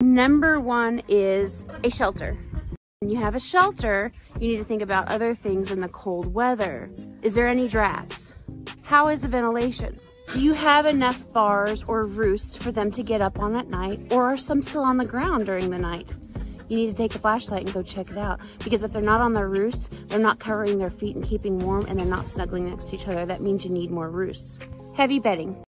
Number one is a shelter. When you have a shelter, you need to think about other things in the cold weather. Is there any drafts? How is the ventilation? Do you have enough bars or roosts for them to get up on at night or are some still on the ground during the night? You need to take a flashlight and go check it out because if they're not on their roosts, they're not covering their feet and keeping warm and they're not snuggling next to each other. That means you need more roosts. Heavy bedding.